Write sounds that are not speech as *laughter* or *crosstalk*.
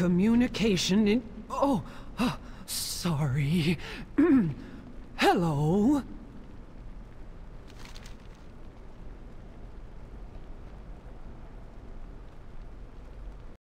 communication in... Oh, uh, sorry. *clears throat* Hello?